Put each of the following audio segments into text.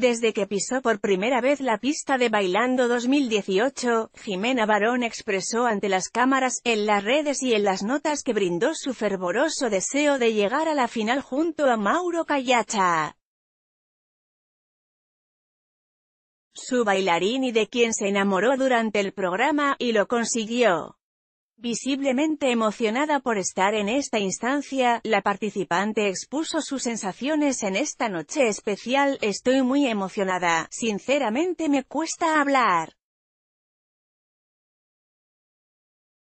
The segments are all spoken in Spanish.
Desde que pisó por primera vez la pista de Bailando 2018, Jimena Barón expresó ante las cámaras, en las redes y en las notas que brindó su fervoroso deseo de llegar a la final junto a Mauro Callacha. Su bailarín y de quien se enamoró durante el programa, y lo consiguió. Visiblemente emocionada por estar en esta instancia, la participante expuso sus sensaciones en esta noche especial, estoy muy emocionada, sinceramente me cuesta hablar.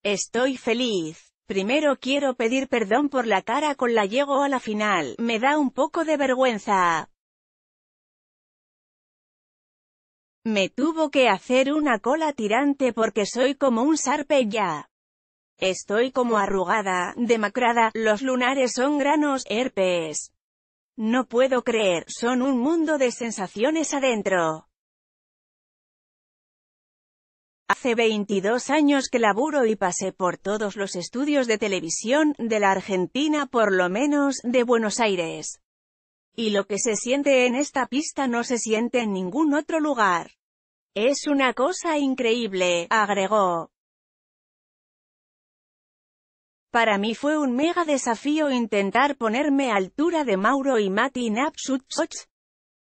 Estoy feliz. Primero quiero pedir perdón por la cara con la llego a la final, me da un poco de vergüenza. Me tuvo que hacer una cola tirante porque soy como un sarpe ya. Estoy como arrugada, demacrada, los lunares son granos, herpes. No puedo creer, son un mundo de sensaciones adentro. Hace 22 años que laburo y pasé por todos los estudios de televisión, de la Argentina por lo menos, de Buenos Aires. Y lo que se siente en esta pista no se siente en ningún otro lugar. Es una cosa increíble, agregó. Para mí fue un mega desafío intentar ponerme a altura de Mauro y Mati Napsutsoch.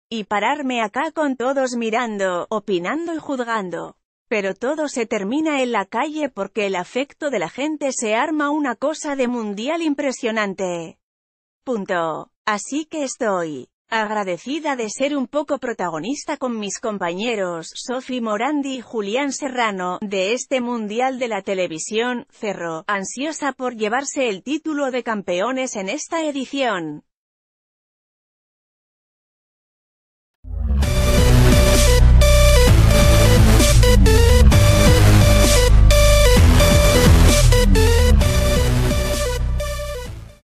Y pararme acá con todos mirando, opinando y juzgando. Pero todo se termina en la calle porque el afecto de la gente se arma una cosa de mundial impresionante. Punto. Así que estoy agradecida de ser un poco protagonista con mis compañeros, Sofi Morandi y Julián Serrano, de este Mundial de la Televisión, cerro, ansiosa por llevarse el título de campeones en esta edición.